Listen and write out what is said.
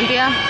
旁边。